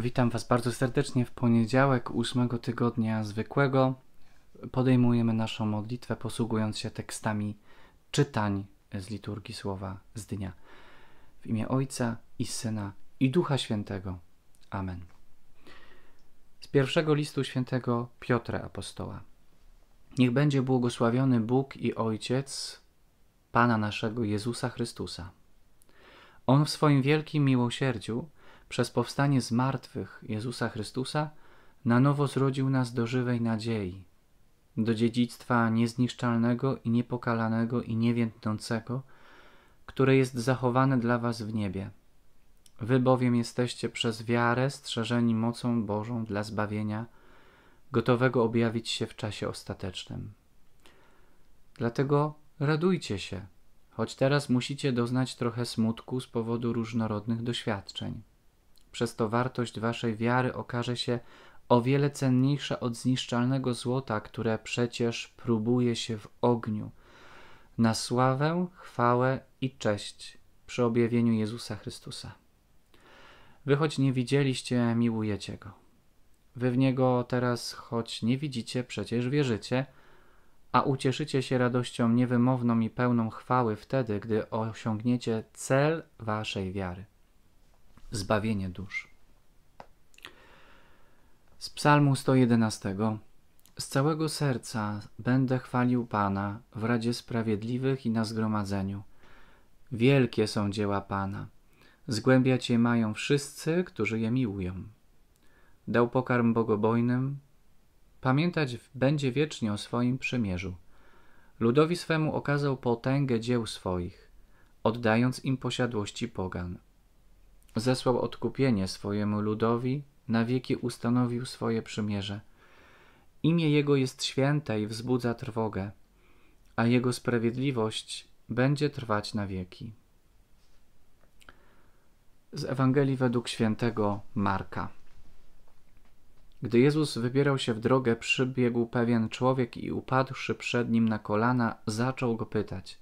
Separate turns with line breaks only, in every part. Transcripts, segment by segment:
Witam Was bardzo serdecznie w poniedziałek ósmego tygodnia zwykłego. Podejmujemy naszą modlitwę posługując się tekstami czytań z liturgii słowa z dnia. W imię Ojca i Syna i Ducha Świętego. Amen. Z pierwszego listu świętego Piotra Apostoła. Niech będzie błogosławiony Bóg i Ojciec Pana naszego Jezusa Chrystusa. On w swoim wielkim miłosierdziu przez powstanie z martwych Jezusa Chrystusa na nowo zrodził nas do żywej nadziei, do dziedzictwa niezniszczalnego i niepokalanego i niewiętnącego, które jest zachowane dla was w niebie. Wy bowiem jesteście przez wiarę strzeżeni mocą Bożą dla zbawienia, gotowego objawić się w czasie ostatecznym. Dlatego radujcie się, choć teraz musicie doznać trochę smutku z powodu różnorodnych doświadczeń. Przez to wartość waszej wiary okaże się o wiele cenniejsza od zniszczalnego złota, które przecież próbuje się w ogniu, na sławę, chwałę i cześć przy objawieniu Jezusa Chrystusa. Wy choć nie widzieliście, miłujecie Go. Wy w Niego teraz, choć nie widzicie, przecież wierzycie, a ucieszycie się radością niewymowną i pełną chwały wtedy, gdy osiągniecie cel waszej wiary zbawienie dusz. Z Psalmu 111. Z całego serca będę chwalił Pana w Radzie Sprawiedliwych i na zgromadzeniu. Wielkie są dzieła Pana. Zgłębiać je mają wszyscy, którzy je miłują. Dał pokarm bogobojnym. Pamiętać będzie wiecznie o swoim przymierzu. Ludowi swemu okazał potęgę dzieł swoich, oddając im posiadłości pogan zesłał odkupienie swojemu ludowi, na wieki ustanowił swoje przymierze. Imię Jego jest święte i wzbudza trwogę, a Jego sprawiedliwość będzie trwać na wieki. Z Ewangelii według świętego Marka. Gdy Jezus wybierał się w drogę, przybiegł pewien człowiek i upadłszy przed nim na kolana, zaczął go pytać –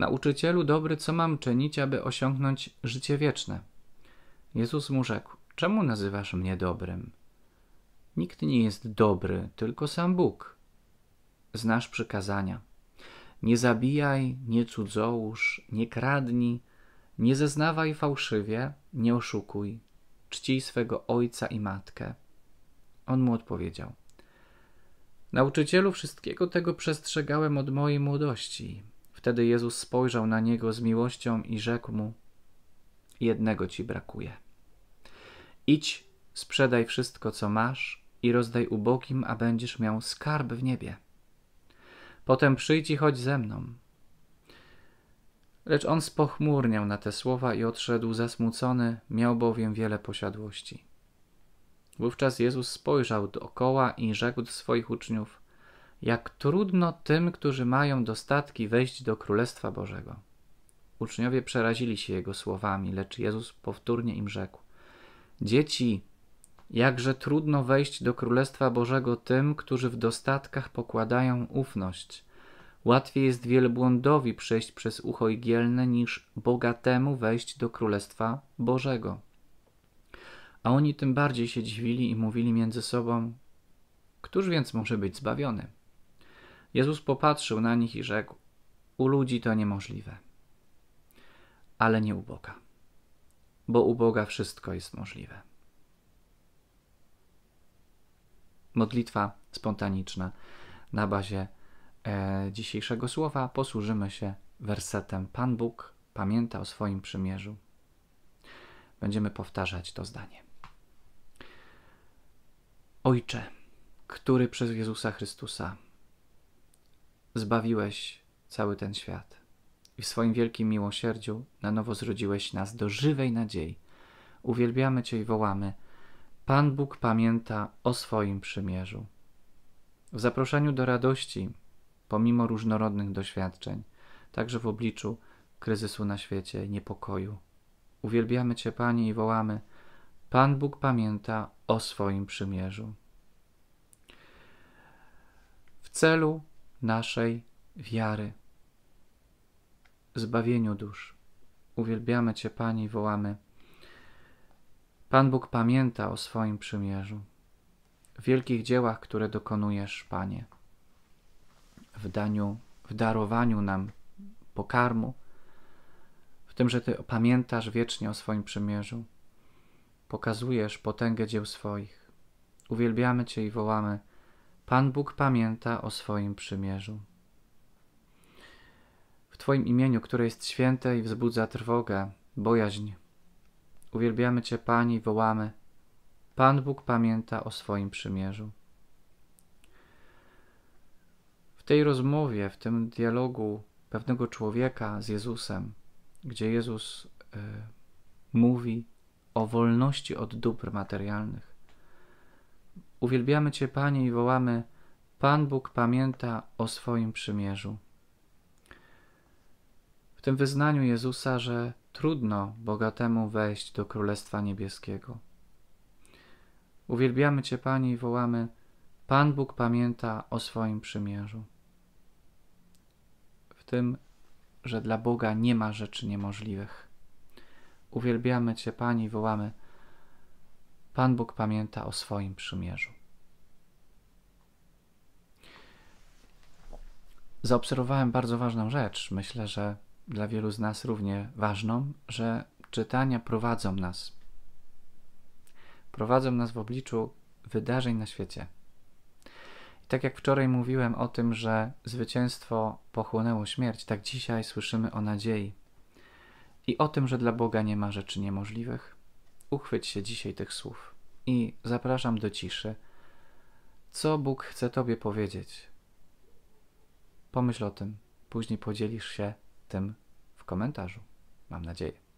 Nauczycielu dobry, co mam czynić, aby osiągnąć życie wieczne? Jezus mu rzekł: Czemu nazywasz mnie dobrym? Nikt nie jest dobry, tylko sam Bóg. Znasz przykazania. Nie zabijaj, nie cudzołóż, nie kradnij, nie zeznawaj fałszywie, nie oszukuj, czcij swego ojca i matkę. On mu odpowiedział: Nauczycielu, wszystkiego tego przestrzegałem od mojej młodości. Wtedy Jezus spojrzał na niego z miłością i rzekł mu: Jednego ci brakuje. Idź, sprzedaj wszystko, co masz i rozdaj ubogim, a będziesz miał skarb w niebie. Potem przyjdź i chodź ze mną. Lecz on spochmurniał na te słowa i odszedł zasmucony, miał bowiem wiele posiadłości. Wówczas Jezus spojrzał dookoła i rzekł do swoich uczniów: jak trudno tym, którzy mają dostatki, wejść do Królestwa Bożego. Uczniowie przerazili się jego słowami, lecz Jezus powtórnie im rzekł: Dzieci, jakże trudno wejść do Królestwa Bożego tym, którzy w dostatkach pokładają ufność. Łatwiej jest wielbłądowi przejść przez ucho igielne, niż bogatemu wejść do Królestwa Bożego. A oni tym bardziej się dziwili i mówili między sobą: Któż więc może być zbawiony? Jezus popatrzył na nich i rzekł: U ludzi to niemożliwe, ale nie u Boga, bo u Boga wszystko jest możliwe. Modlitwa spontaniczna. Na bazie e, dzisiejszego słowa posłużymy się wersetem: Pan Bóg pamięta o swoim przymierzu. Będziemy powtarzać to zdanie. Ojcze, który przez Jezusa Chrystusa zbawiłeś cały ten świat i w swoim wielkim miłosierdziu na nowo zrodziłeś nas do żywej nadziei. Uwielbiamy Cię i wołamy. Pan Bóg pamięta o swoim przymierzu. W zaproszeniu do radości, pomimo różnorodnych doświadczeń, także w obliczu kryzysu na świecie, niepokoju. Uwielbiamy Cię, Panie, i wołamy: Pan Bóg pamięta o swoim przymierzu. W celu naszej wiary, zbawieniu dusz. Uwielbiamy Cię, Panie, i wołamy: Pan Bóg pamięta o swoim przymierzu, wielkich dziełach, które dokonujesz, Panie, w daniu, w darowaniu nam pokarmu, w tym, że Ty pamiętasz wiecznie o swoim przymierzu, pokazujesz potęgę dzieł swoich. Uwielbiamy Cię i wołamy: Pan Bóg pamięta o swoim przymierzu. W Twoim imieniu, które jest święte i wzbudza trwogę, bojaźń, uwielbiamy Cię, Panie, i wołamy: Pan Bóg pamięta o swoim przymierzu. W tej rozmowie, w tym dialogu pewnego człowieka z Jezusem, gdzie Jezus y, mówi o wolności od dóbr materialnych. Uwielbiamy Cię, Panie, i wołamy: Pan Bóg pamięta o swoim przymierzu. W tym wyznaniu Jezusa, że trudno bogatemu wejść do Królestwa Niebieskiego. Uwielbiamy Cię, Panie, i wołamy: Pan Bóg pamięta o swoim przymierzu. W tym, że dla Boga nie ma rzeczy niemożliwych. Uwielbiamy Cię, Pani, i wołamy: Pan Bóg pamięta o swoim przymierzu. Zaobserwowałem bardzo ważną rzecz, myślę, że dla wielu z nas równie ważną, że czytania prowadzą nas. Prowadzą nas w obliczu wydarzeń na świecie. I tak jak wczoraj mówiłem o tym, że zwycięstwo pochłonęło śmierć, tak dzisiaj słyszymy o nadziei i o tym, że dla Boga nie ma rzeczy niemożliwych. Uchwyć się dzisiaj tych słów i zapraszam do ciszy. Co Bóg chce Tobie powiedzieć? Pomyśl o tym, później podzielisz się tym w komentarzu. Mam nadzieję.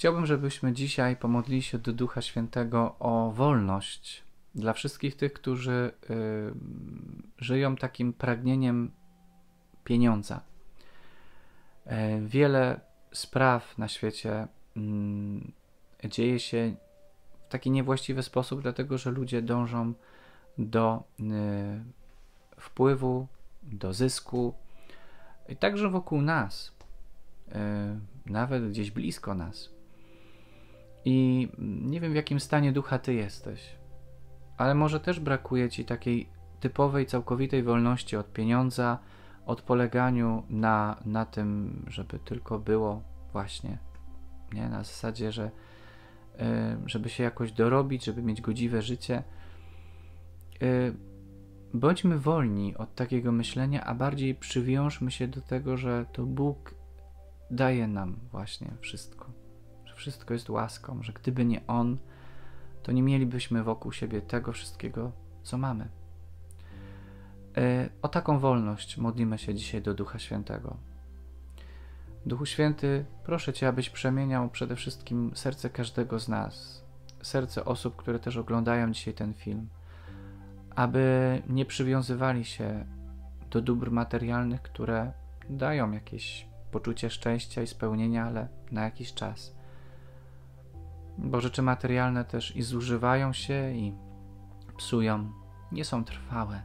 Chciałbym, żebyśmy dzisiaj pomodlili się do Ducha Świętego o wolność dla wszystkich tych, którzy y, żyją takim pragnieniem pieniądza. E, wiele spraw na świecie mm, dzieje się w taki niewłaściwy sposób, dlatego że ludzie dążą do y, wpływu, do zysku i także wokół nas, y, nawet gdzieś blisko nas. I nie wiem, w jakim stanie ducha ty jesteś, ale może też brakuje ci takiej typowej, całkowitej wolności od pieniądza, od poleganiu na, na tym, żeby tylko było właśnie, nie? Na zasadzie, że e, żeby się jakoś dorobić, żeby mieć godziwe życie. E, bądźmy wolni od takiego myślenia, a bardziej przywiążmy się do tego, że to Bóg daje nam właśnie wszystko. Wszystko jest łaską, że gdyby nie On, to nie mielibyśmy wokół siebie tego wszystkiego, co mamy. E, o taką wolność modlimy się dzisiaj do Ducha Świętego. Duchu Święty, proszę Cię, abyś przemieniał przede wszystkim serce każdego z nas, serce osób, które też oglądają dzisiaj ten film, aby nie przywiązywali się do dóbr materialnych, które dają jakieś poczucie szczęścia i spełnienia, ale na jakiś czas. Bo rzeczy materialne też i zużywają się, i psują, nie są trwałe.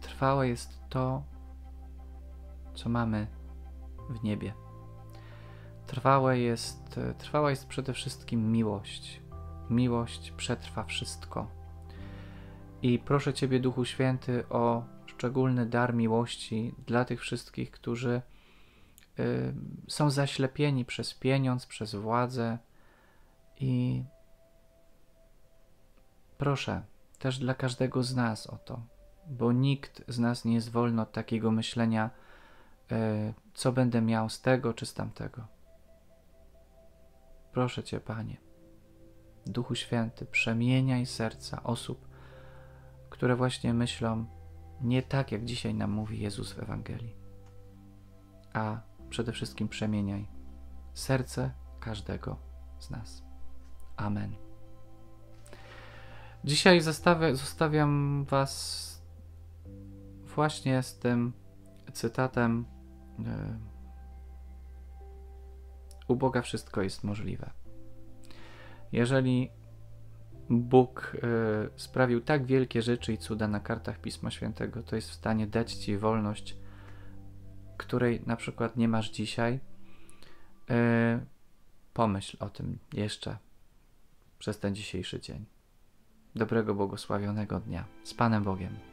Trwałe jest to, co mamy w niebie. Trwałe jest, trwała jest przede wszystkim miłość. Miłość przetrwa wszystko. I proszę Ciebie, Duchu Święty, o szczególny dar miłości dla tych wszystkich, którzy y, są zaślepieni przez pieniądz, przez władzę. I proszę też dla każdego z nas o to, bo nikt z nas nie jest wolny od takiego myślenia, e, co będę miał z tego czy z tamtego. Proszę Cię, Panie, Duchu Święty, przemieniaj serca osób, które właśnie myślą nie tak, jak dzisiaj nam mówi Jezus w Ewangelii, a przede wszystkim przemieniaj serce każdego z nas. Amen. Dzisiaj zostawiam Was właśnie z tym cytatem e, u Boga wszystko jest możliwe. Jeżeli Bóg y, sprawił tak wielkie rzeczy i cuda na kartach Pisma Świętego, to jest w stanie dać Ci wolność, której na przykład nie masz dzisiaj. Y, pomyśl o tym jeszcze przez ten dzisiejszy dzień. Dobrego, błogosławionego dnia. Z Panem Bogiem.